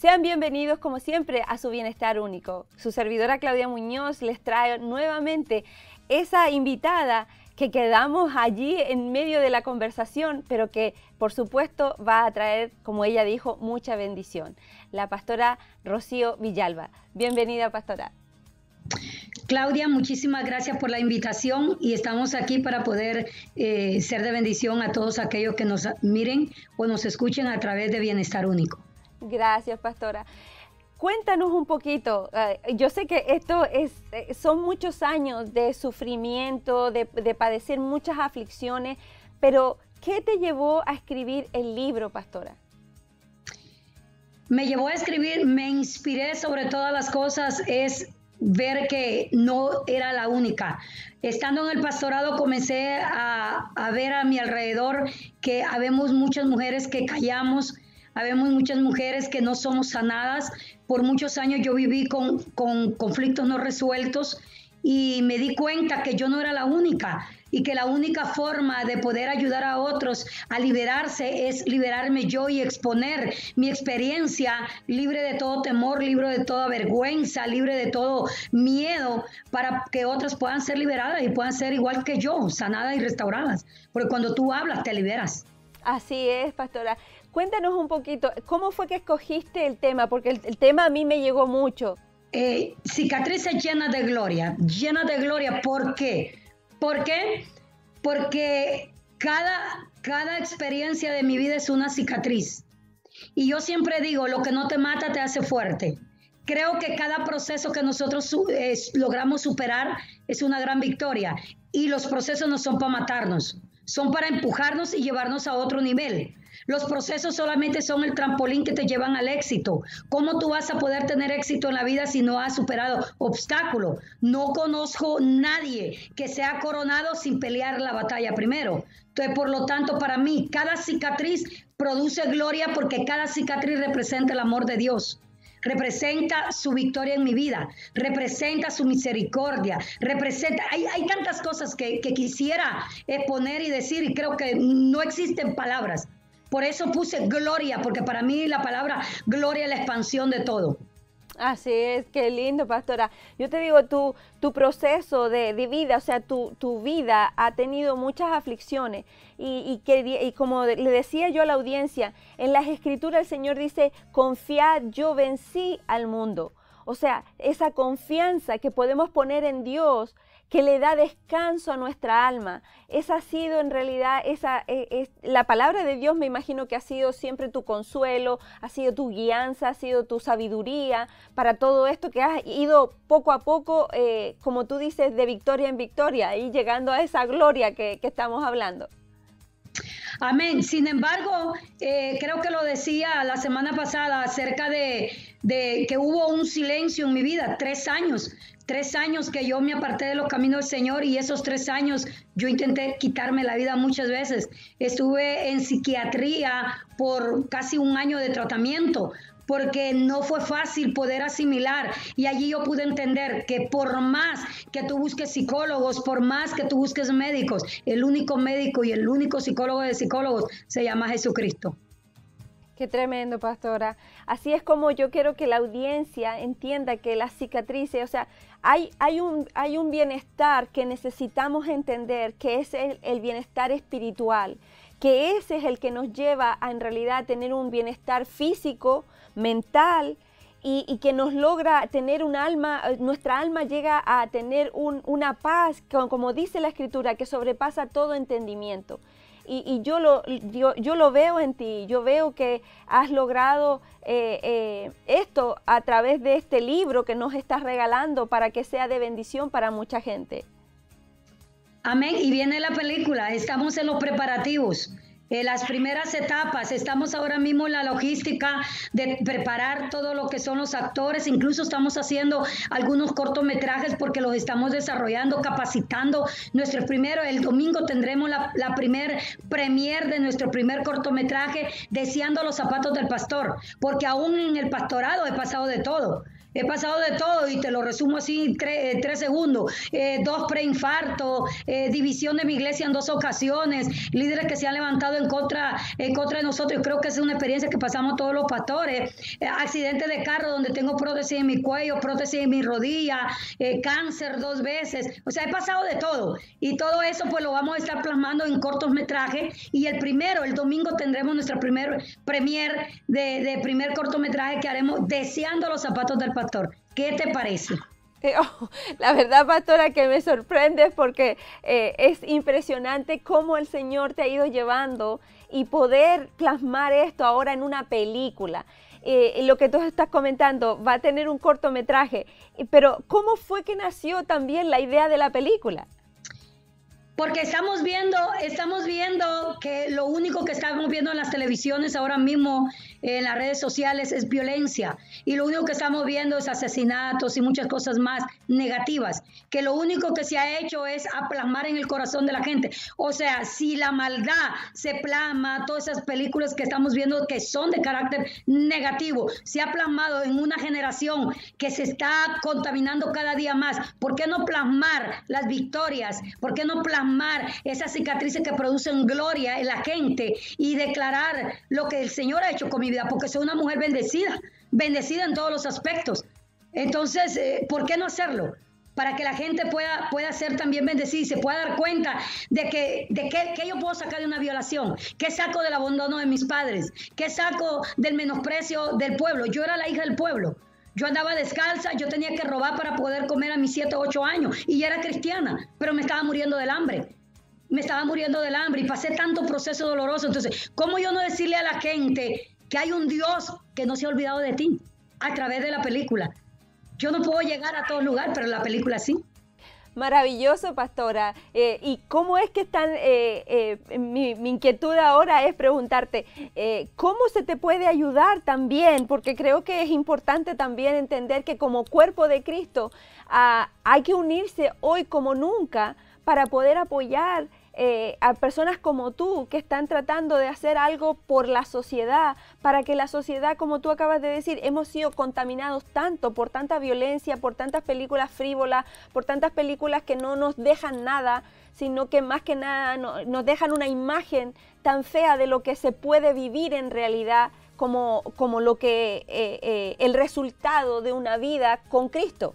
Sean bienvenidos como siempre a su bienestar único. Su servidora Claudia Muñoz les trae nuevamente esa invitada que quedamos allí en medio de la conversación, pero que por supuesto va a traer, como ella dijo, mucha bendición. La pastora Rocío Villalba. Bienvenida, pastora. Claudia, muchísimas gracias por la invitación y estamos aquí para poder eh, ser de bendición a todos aquellos que nos miren o nos escuchen a través de Bienestar Único. Gracias, pastora. Cuéntanos un poquito, eh, yo sé que esto es, eh, son muchos años de sufrimiento, de, padecer muchas aflicciones, pero ¿qué te llevó a escribir el libro, pastora? Me llevó a escribir, me inspiré sobre todas las cosas, es ver que no era la única. Estando en el pastorado comencé a, a ver a mi alrededor que habemos muchas mujeres que callamos, Habemos muchas mujeres que no somos sanadas. Por muchos años yo viví con, conflictos no resueltos y me di cuenta que yo no era la única y que la única forma de poder ayudar a otros a liberarse es liberarme yo y exponer mi experiencia libre de todo temor, libre de toda vergüenza, libre de todo miedo para que otras puedan ser liberadas y puedan ser igual que yo, sanadas y restauradas. Porque cuando tú hablas te liberas. Así es, pastora. Cuéntanos un poquito, ¿cómo fue que escogiste el tema? Porque el, tema a mí me llegó mucho. Eh, cicatrices llenas de gloria, llenas de gloria. ¿Por qué? ¿Por qué? Porque cada, cada experiencia de mi vida es una cicatriz. Y yo siempre digo, lo que no te mata te hace fuerte. Creo que cada proceso que nosotros logramos superar es una gran victoria. Y los procesos no son para matarnos, son para empujarnos y llevarnos a otro nivel. Los procesos solamente son el trampolín que te llevan al éxito. ¿Cómo tú vas a poder tener éxito en la vida si no has superado obstáculos? No conozco nadie que sea coronado sin pelear la batalla primero. Entonces, por lo tanto, para mí, cada cicatriz produce gloria porque cada cicatriz representa el amor de Dios representa su victoria en mi vida, representa su misericordia, representa, hay, hay tantas cosas que, que quisiera exponer y decir y creo que no existen palabras por eso puse gloria, porque para mí la palabra gloria es la expansión de todo. Así es, qué lindo, pastora. Yo te digo, tu, tu proceso de, vida, o sea, tu, tu, vida ha tenido muchas aflicciones. Y, y, que, y como le decía yo a la audiencia, en las escrituras el Señor dice, confiad, yo vencí al mundo. O sea, esa confianza que podemos poner en Dios que le da descanso a nuestra alma. Esa ha sido en realidad, esa, e, la palabra de Dios me imagino que ha sido siempre tu consuelo, ha sido tu guianza, ha sido tu sabiduría para todo esto que has ido poco a poco, eh, como tú dices, de victoria en victoria y llegando a esa gloria que, estamos hablando. Amén. Sin embargo, eh, creo que lo decía la semana pasada acerca de, de, que hubo un silencio en mi vida, tres años tres años que yo me aparté de los caminos del Señor y esos tres años yo intenté quitarme la vida muchas veces. Estuve en psiquiatría por casi un año de tratamiento porque no fue fácil poder asimilar y allí yo pude entender que por más que tú busques psicólogos, por más que tú busques médicos, el único médico y el único psicólogo de psicólogos se llama Jesucristo. Qué tremendo, pastora. Así es como yo quiero que la audiencia entienda que las cicatrices, o sea, hay, hay, un, hay un bienestar que necesitamos entender, que es el, bienestar espiritual, que ese es el que nos lleva a en realidad tener un bienestar físico, mental, y, que nos logra tener un alma, nuestra alma llega a tener una paz, como dice la escritura, que sobrepasa todo entendimiento y, yo, lo, yo, lo veo en ti, yo veo que has logrado eh, eh, esto a través de este libro que nos estás regalando para que sea de bendición para mucha gente. Amén. Y viene la película, estamos en los preparativos. Eh, las primeras etapas. Estamos ahora mismo en la logística de preparar todo lo que son los actores. Incluso estamos haciendo algunos cortometrajes porque los estamos desarrollando, capacitando. Nuestro primero, el domingo tendremos la, la primer premier de nuestro primer cortometraje, Deseando los zapatos del pastor, porque aún en el pastorado he pasado de todo. He pasado de todo y te lo resumo así en tres, eh, segundos. Eh, dos preinfartos, eh, división de mi iglesia en dos ocasiones, líderes que se han levantado en contra, en contra de nosotros. Creo que es una experiencia que pasamos todos los pastores. accidente de carro donde tengo prótesis en mi cuello, prótesis en mi rodilla, cáncer dos veces. O sea, he pasado de todo. Y todo eso pues lo vamos a estar plasmando en cortos metrajes. Y el primero, el domingo, tendremos nuestra primer premier de, de primer cortometraje que haremos Deseando los zapatos del pastor. ¿Qué te parece? Eh, oh, la verdad, pastora, que me sorprende porque eh, es impresionante cómo el Señor te ha ido llevando y poder plasmar esto ahora en una película. Eh, lo que tú estás comentando va a tener un cortometraje, pero ¿cómo fue que nació también la idea de la película? Porque estamos viendo, estamos viendo que lo único que estamos viendo en las televisiones ahora mismo, en las redes sociales, es violencia. Y lo único que estamos viendo es asesinatos y muchas cosas más negativas. Que lo único que se ha hecho es aplasmar en el corazón de la gente. O sea, si la maldad se plasma, todas esas películas que estamos viendo que son de carácter negativo, se ha plasmado en una generación que se está contaminando cada día más, ¿por qué no plasmar las victorias? ¿Por qué no plasmar esas cicatrices que producen gloria en la gente y declarar lo que el Señor ha hecho con porque soy una mujer bendecida, bendecida en todos los aspectos. Entonces, eh, ¿por qué no hacerlo? Para que la gente pueda, pueda ser también bendecida y se pueda dar cuenta de que, de que, que yo puedo sacar de una violación, qué saco del abandono de mis padres, qué saco del menosprecio del pueblo. Yo era la hija del pueblo. Yo andaba descalza, yo tenía que robar para poder comer a mis 7 o 8 años y ya era cristiana, pero me estaba muriendo del hambre. Me estaba muriendo del hambre y pasé tanto proceso doloroso. Entonces, ¿cómo yo no decirle a la gente que hay un Dios que no se ha olvidado de ti a través de la película? Yo no puedo llegar a todo lugar, pero la película sí. Maravilloso, pastora. Eh, ¿Y cómo es que están? Eh, eh, mi, inquietud ahora es preguntarte, ¿cómo se te puede ayudar también? Porque creo que es importante también entender que como cuerpo de Cristo ah, hay que unirse hoy como nunca para poder apoyar eh, a personas como tú que están tratando de hacer algo por la sociedad, para que la sociedad, como tú acabas de decir, hemos sido contaminados tanto por tanta violencia, por tantas películas frívolas, por tantas películas que no nos dejan nada, sino que más que nada nos dejan una imagen tan fea de lo que se puede vivir en realidad como, como lo que eh, eh, el resultado de una vida con Cristo.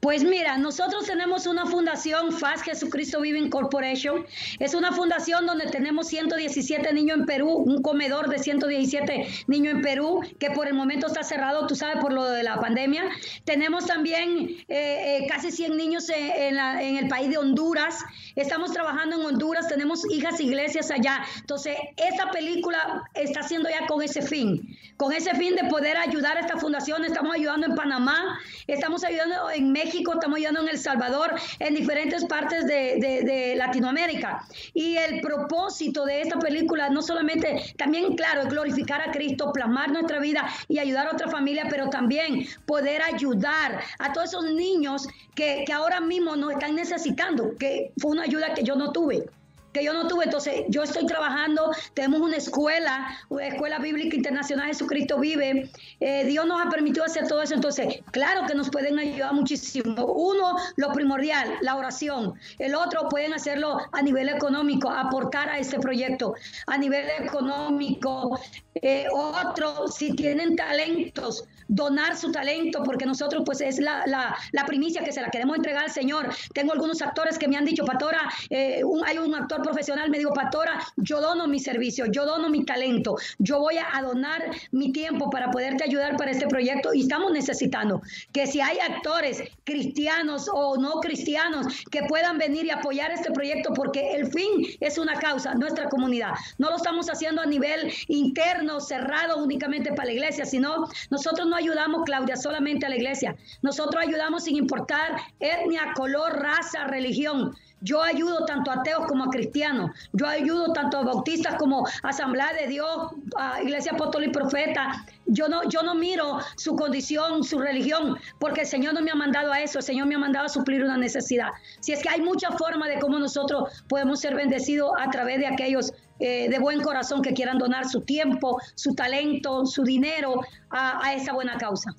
Pues mira, nosotros tenemos una fundación, FAS Jesucristo Vive Corporation. Es una fundación donde tenemos 117 niños en Perú, un comedor de 117 niños en Perú, que por el momento está cerrado, tú sabes, por lo de la pandemia. Tenemos también eh, eh, casi 100 niños en, en, el país de Honduras. Estamos trabajando en Honduras, tenemos hijas iglesias allá. Entonces, esta película está haciendo ya con ese fin, con ese fin de poder ayudar a esta fundación. Estamos ayudando en Panamá, estamos ayudando en México, estamos yendo en El Salvador, en diferentes partes de, Latinoamérica. Y el propósito de esta película no solamente, también claro, es glorificar a Cristo, plasmar nuestra vida y ayudar a otra familia, pero también poder ayudar a todos esos niños que ahora mismo nos están necesitando, que fue una ayuda que yo no tuve que yo no tuve. Entonces, yo estoy trabajando, tenemos una escuela, una escuela bíblica internacional, Jesucristo vive. Eh, Dios nos ha permitido hacer todo eso. Entonces, claro que nos pueden ayudar muchísimo. Uno, lo primordial, la oración. El otro, pueden hacerlo a nivel económico, aportar a este proyecto. A nivel económico, eh, otro, si tienen talentos, donar su talento, porque nosotros pues es la, la, primicia que se la queremos entregar al Señor. Tengo algunos actores que me han dicho, Pastora, eh, hay un actor profesional, me dijo, Pastora, yo dono mi servicio, yo dono mi talento, yo voy a, donar mi tiempo para poderte ayudar para este proyecto y estamos necesitando que si hay actores cristianos o no cristianos que puedan venir y apoyar este proyecto, porque el fin es una causa, nuestra comunidad. No lo estamos haciendo a nivel interno, cerrado únicamente para la iglesia, sino nosotros no ayudamos, Claudia, solamente a la iglesia. Nosotros ayudamos sin importar etnia, color, raza, religión. Yo ayudo tanto a ateos como a cristianos. Yo ayudo tanto a bautistas como a Asamblea de Dios, a Iglesia Apóstol y Profeta. Yo no, yo no miro su condición, su religión, porque el Señor no me ha mandado a eso. El Señor me ha mandado a suplir una necesidad. Si es que hay mucha forma de cómo nosotros podemos ser bendecidos a través de aquellos eh, de buen corazón que quieran donar su tiempo, su talento, su dinero a, esa buena causa.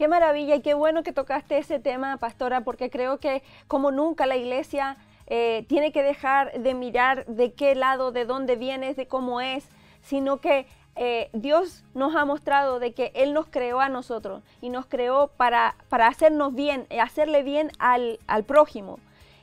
Qué maravilla y qué bueno que tocaste ese tema, pastora, porque creo que como nunca la iglesia eh, tiene que dejar de mirar de qué lado, de dónde vienes, de cómo es, sino que eh, Dios nos ha mostrado de que Él nos creó a nosotros y nos creó para, para hacernos bien, hacerle bien al, al prójimo.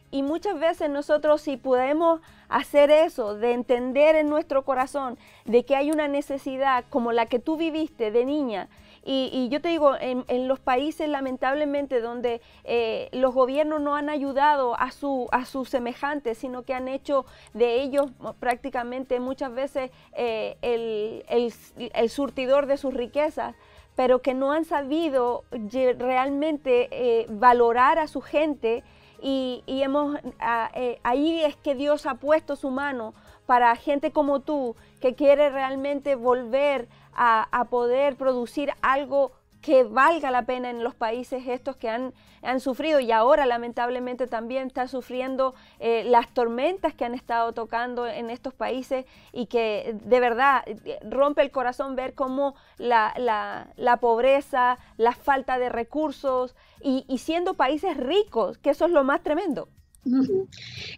Y muchas veces nosotros si podemos hacer eso, de entender en nuestro corazón de que hay una necesidad como la que tú viviste de niña, y, yo te digo, en, los países lamentablemente donde eh, los gobiernos no han ayudado a, su, a sus semejantes, sino que han hecho de ellos prácticamente muchas veces eh, el, surtidor de sus riquezas, pero que no han sabido realmente eh, valorar a su gente y, hemos, ahí es que Dios ha puesto su mano para gente como tú que quiere realmente volver a, poder producir algo que valga la pena en los países estos que han, han sufrido y ahora lamentablemente también está sufriendo eh, las tormentas que han estado tocando en estos países y que de verdad rompe el corazón ver cómo la, la, pobreza, la falta de recursos y, y siendo países ricos, que eso es lo más tremendo.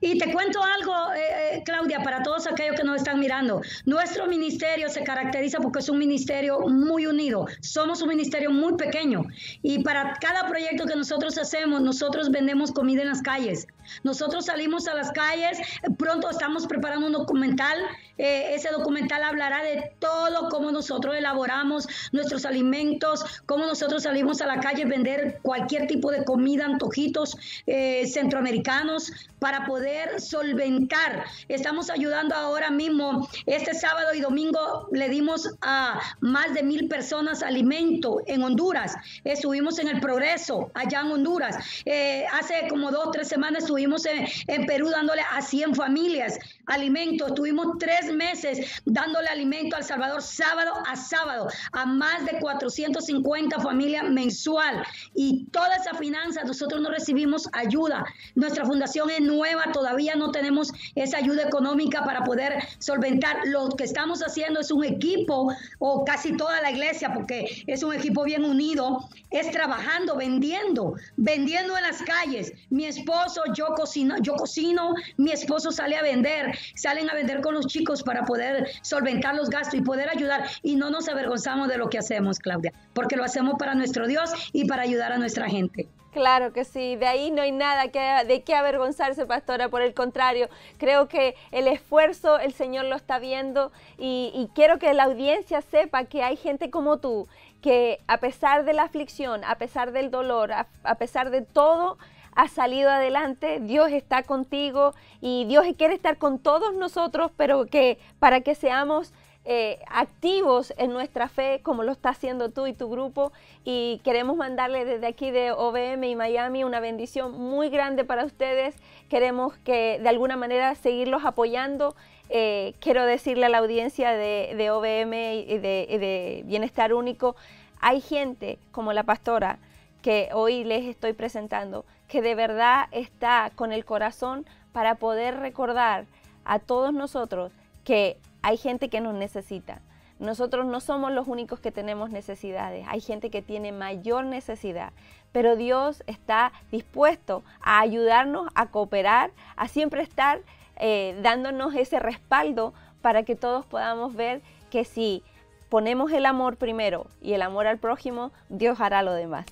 Y te cuento algo, eh, eh, Claudia, para todos aquellos que nos están mirando. Nuestro ministerio se caracteriza porque es un ministerio muy unido. Somos un ministerio muy pequeño. Y para cada proyecto que nosotros hacemos, nosotros vendemos comida en las calles. Nosotros salimos a las calles, pronto estamos preparando un documental. Eh, ese documental hablará de todo, cómo nosotros elaboramos nuestros alimentos, cómo nosotros salimos a la calle a vender cualquier tipo de comida, antojitos centroamericanos para poder solventar. Estamos ayudando ahora mismo, este sábado y domingo le dimos a más de mil personas alimento en Honduras. Estuvimos en el progreso allá en Honduras. Eh, hace como dos, tres semanas estuvimos en, en Perú dándole a 100 familias alimento. Estuvimos tres meses dándole alimento al Salvador sábado a sábado a más de 450 familias mensual. Y toda esa finanza nosotros no recibimos ayuda. Nuestra fundación es nueva, todavía no tenemos esa ayuda económica para poder solventar. Lo que estamos haciendo es un equipo, o casi toda la iglesia, porque es un equipo bien unido, es trabajando, vendiendo, vendiendo en las calles. Mi esposo, yo cocino, yo cocino, mi esposo sale a vender, salen a vender con los chicos para poder solventar los gastos y poder ayudar. Y no nos avergonzamos de lo que hacemos, Claudia, porque lo hacemos para nuestro Dios y para ayudar a nuestra gente. Claro que sí, de ahí no hay nada que, de qué avergonzarse, pastora, por el contrario, creo que el esfuerzo el Señor lo está viendo y, quiero que la audiencia sepa que hay gente como tú, que a pesar de la aflicción, a pesar del dolor, a, pesar de todo, ha salido adelante, Dios está contigo y Dios quiere estar con todos nosotros, pero que para que seamos eh, activos en nuestra fe como lo está haciendo tú y tu grupo y queremos mandarle desde aquí de OBM y Miami una bendición muy grande para ustedes. Queremos que de alguna manera seguirlos apoyando. Eh, quiero decirle a la audiencia de, de OBM y de Bienestar Único, hay gente como la pastora que hoy les estoy presentando, que de verdad está con el corazón para poder recordar a todos nosotros que hay gente que nos necesita. Nosotros no somos los únicos que tenemos necesidades, hay gente que tiene mayor necesidad, pero Dios está dispuesto a ayudarnos, a cooperar, a siempre estar eh, dándonos ese respaldo para que todos podamos ver que si ponemos el amor primero y el amor al prójimo, Dios hará lo demás.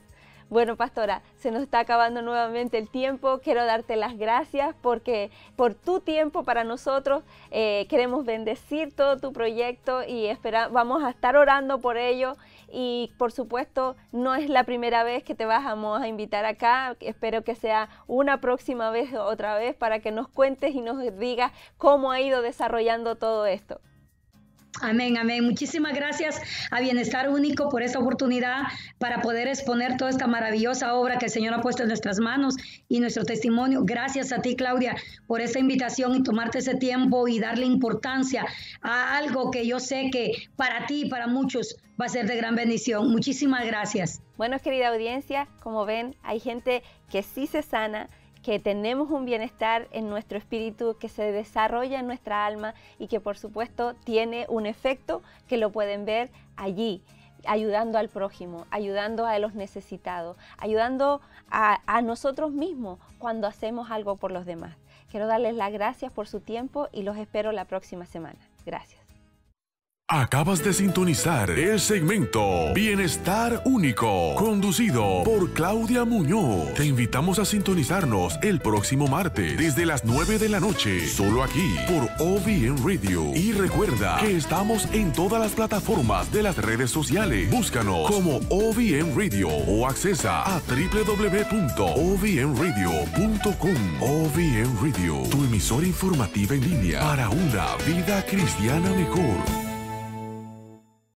Bueno, pastora, se nos está acabando nuevamente el tiempo. Quiero darte las gracias porque por tu tiempo para nosotros eh, queremos bendecir todo tu proyecto y vamos a estar orando por ello. Y por supuesto, no es la primera vez que te vamos a invitar acá. Espero que sea una próxima vez otra vez para que nos cuentes y nos digas cómo ha ido desarrollando todo esto. Amén, amén. Muchísimas gracias a Bienestar Único por esta oportunidad para poder exponer toda esta maravillosa obra que el Señor ha puesto en nuestras manos y nuestro testimonio. Gracias a ti, Claudia, por esta invitación y tomarte ese tiempo y darle importancia a algo que yo sé que para ti y para muchos va a ser de gran bendición. Muchísimas gracias. Bueno, querida audiencia, como ven, hay gente que sí se sana que tenemos un bienestar en nuestro espíritu que se desarrolla en nuestra alma y que por supuesto tiene un efecto que lo pueden ver allí ayudando al prójimo, ayudando a los necesitados, ayudando a, nosotros mismos cuando hacemos algo por los demás. Quiero darles las gracias por su tiempo y los espero la próxima semana. Gracias. Acabas de sintonizar el segmento Bienestar Único, conducido por Claudia Muñoz. Te invitamos a sintonizarnos el próximo martes desde las 9 de la noche, solo aquí por OVN Radio. Y recuerda que estamos en todas las plataformas de las redes sociales. Búscanos como OVN Radio o accesa a www.ovnradio.com. OVN Radio, tu emisora informativa en línea para una vida cristiana mejor.